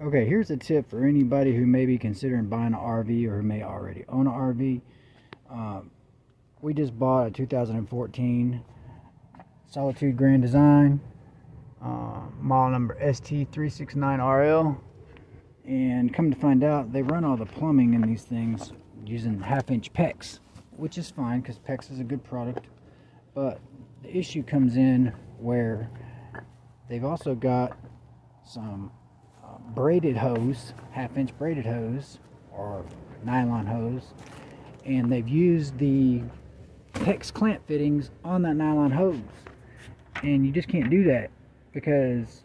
Okay, here's a tip for anybody who may be considering buying an RV or who may already own an RV. Um, we just bought a 2014 Solitude Grand Design, uh, model number ST369RL. And come to find out, they run all the plumbing in these things using half inch PEX, which is fine because PEX is a good product. But the issue comes in where they've also got some braided hose, half inch braided hose or nylon hose, and they've used the PEX clamp fittings on that nylon hose. And you just can't do that because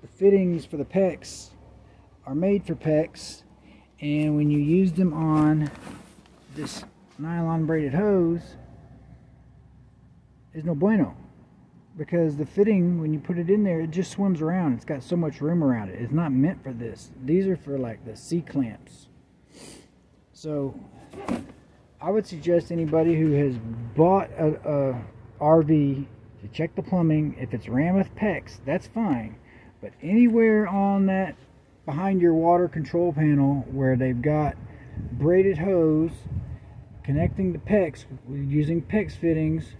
the fittings for the PEX are made for PEX, and when you use them on this nylon braided hose, is no bueno because the fitting when you put it in there it just swims around. It's got so much room around it. It's not meant for this. These are for like the C clamps. So I would suggest anybody who has bought a, a RV to check the plumbing. If it's ran with PEX that's fine. But anywhere on that behind your water control panel where they've got braided hose connecting the PEX using PEX fittings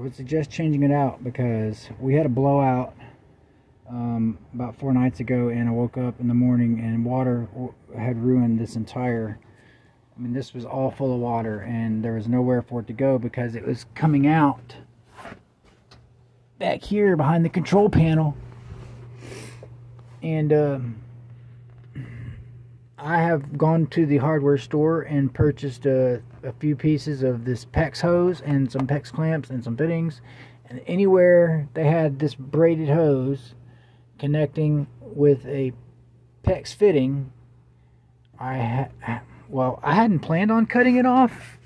I would suggest changing it out because we had a blowout um, about four nights ago and I woke up in the morning and water had ruined this entire I mean this was all full of water and there was nowhere for it to go because it was coming out back here behind the control panel. And um, I have gone to the hardware store and purchased a, a few pieces of this PEX hose and some PEX clamps and some fittings. And anywhere they had this braided hose connecting with a PEX fitting, I well, I hadn't planned on cutting it off.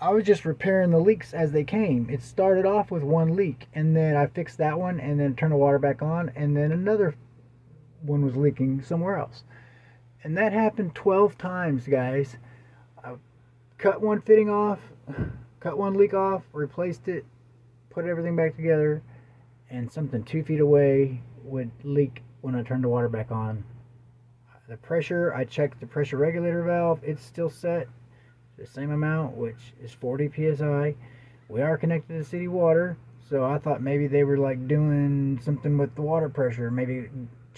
I was just repairing the leaks as they came. It started off with one leak, and then I fixed that one, and then turned the water back on, and then another one was leaking somewhere else. And that happened 12 times, guys. I cut one fitting off, cut one leak off, replaced it, put everything back together, and something two feet away would leak when I turned the water back on. The pressure, I checked the pressure regulator valve, it's still set the same amount, which is 40 psi. We are connected to city water, so I thought maybe they were like doing something with the water pressure, maybe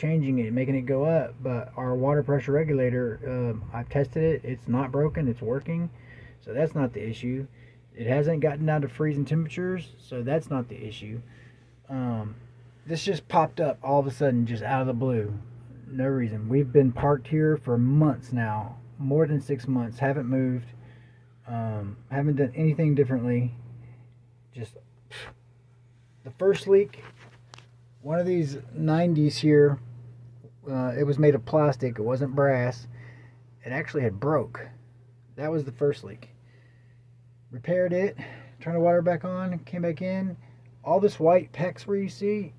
changing it, making it go up. But our water pressure regulator, um, I've tested it. It's not broken. It's working. So that's not the issue. It hasn't gotten down to freezing temperatures. So that's not the issue. Um, this just popped up all of a sudden, just out of the blue. No reason. We've been parked here for months now. More than six months. Haven't moved. Um, haven't done anything differently. Just the first leak one of these 90s here uh, it was made of plastic. It wasn't brass. It actually had broke. That was the first leak. Repaired it turned the water back on came back in. All this white PEX where you see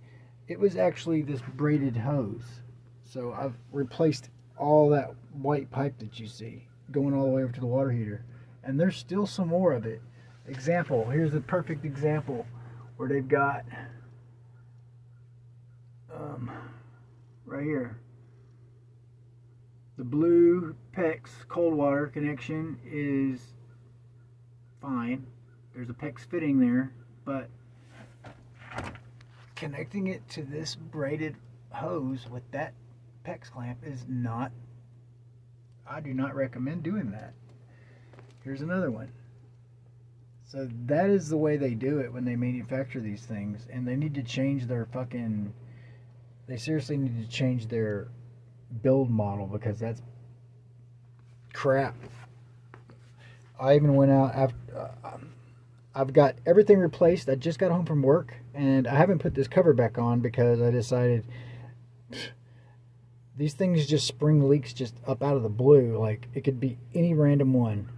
it was actually this braided hose. So I've replaced all that white pipe that you see going all the way over to the water heater. And there's still some more of it. Example here's a perfect example where they've got um, right here. The blue PEX cold water connection is fine. There's a PEX fitting there, but connecting it to this braided hose with that PEX clamp is not, I do not recommend doing that. Here's another one. So that is the way they do it when they manufacture these things, and they need to change their fucking they seriously need to change their build model because that's crap. I even went out after. Uh, I've got everything replaced. I just got home from work and I haven't put this cover back on because I decided these things just spring leaks just up out of the blue. Like it could be any random one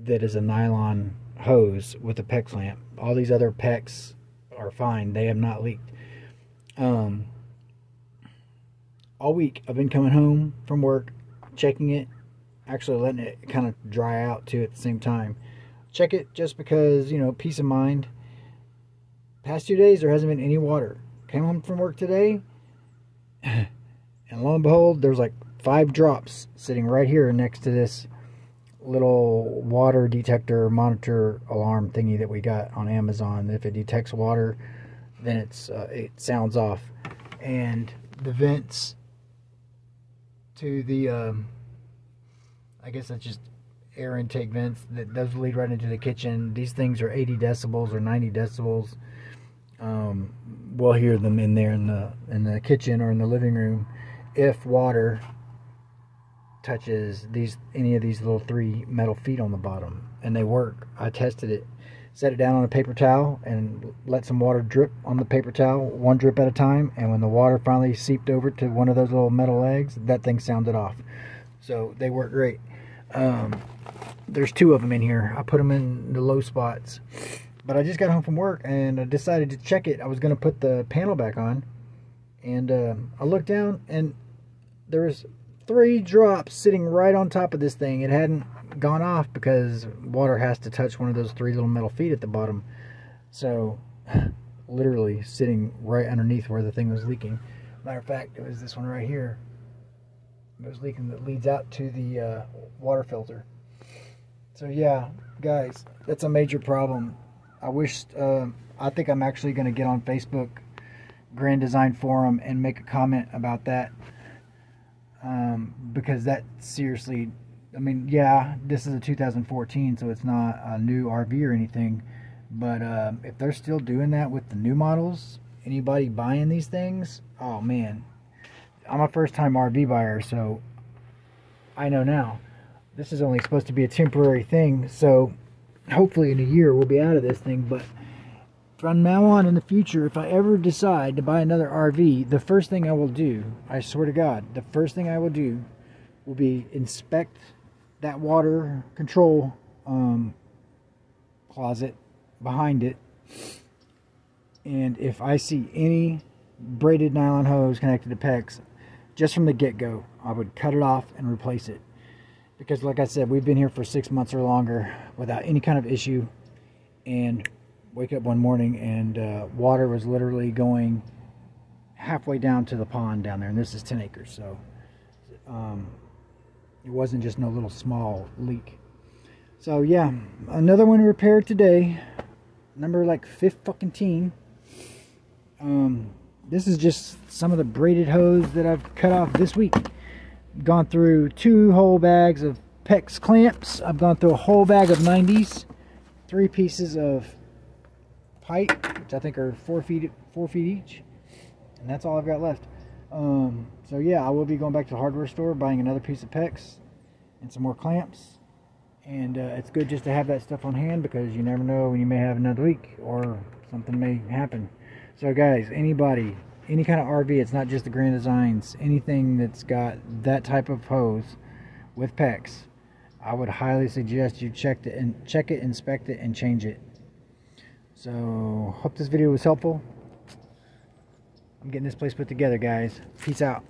that is a nylon hose with a PEX clamp. All these other PEX are fine. They have not leaked. Um, all week I've been coming home from work, checking it, actually letting it kind of dry out too at the same time. Check it just because, you know, peace of mind. Past two days there hasn't been any water. Came home from work today, And lo and behold, there's like five drops sitting right here next to this little water detector monitor alarm thingy that we got on Amazon. If it detects water, then it's uh, it sounds off. And the vents to the um, I guess that's just air intake vents that does lead right into the kitchen. These things are 80 decibels or 90 decibels. Um, we'll hear them in there in the in the kitchen or in the living room if water touches these any of these little three metal feet on the bottom and they work i tested it set it down on a paper towel and let some water drip on the paper towel one drip at a time. And when the water finally seeped over to one of those little metal legs that thing sounded off. So they work great. Um, there's two of them in here. I put them in the low spots. But i just got home from work and i decided to check it. I was going to put the panel back on. And uh, i looked down and there was three drops sitting right on top of this thing. It hadn't gone off because water has to touch one of those three little metal feet at the bottom. So, literally sitting right underneath where the thing was leaking. Matter of fact, it was this one right here. It was leaking that leads out to the uh, water filter. So yeah, guys, that's a major problem. I wish, uh, I think I'm actually going to get on Facebook Grand Design Forum and make a comment about that um, because that seriously, I mean, yeah, this is a 2014, so it's not a new RV or anything. But um, if they're still doing that with the new models, anybody buying these things, oh man, I'm a first time RV buyer, so I know now. This is only supposed to be a temporary thing, so hopefully in a year we'll be out of this thing. But from now on in the future, if I ever decide to buy another RV, the first thing I will do, I swear to God, the first thing I will do will be inspect that water control um, closet behind it. And if I see any braided nylon hose connected to PEX, just from the get-go, I would cut it off and replace it. Because like I said, we've been here for six months or longer without any kind of issue. And wake up one morning and uh, water was literally going halfway down to the pond down there and this is 10 acres so um, it wasn't just no little small leak so yeah another one repaired today number like fifth fucking team. um, this is just some of the braided hose that I've cut off this week gone through two whole bags of PEX clamps I've gone through a whole bag of 90s three pieces of pipe, which I think are four feet four feet each, and that's all I've got left. Um, so yeah, I will be going back to the hardware store, buying another piece of PEX and some more clamps. And uh, it's good just to have that stuff on hand because you never know when you may have another leak or something may happen. So guys, anybody, any kind of RV, it's not just the Grand Designs, anything that's got that type of hose with PEX, I would highly suggest you check it and check it, inspect it, and change it. So, hope this video was helpful. I'm getting this place put together, guys. Peace out.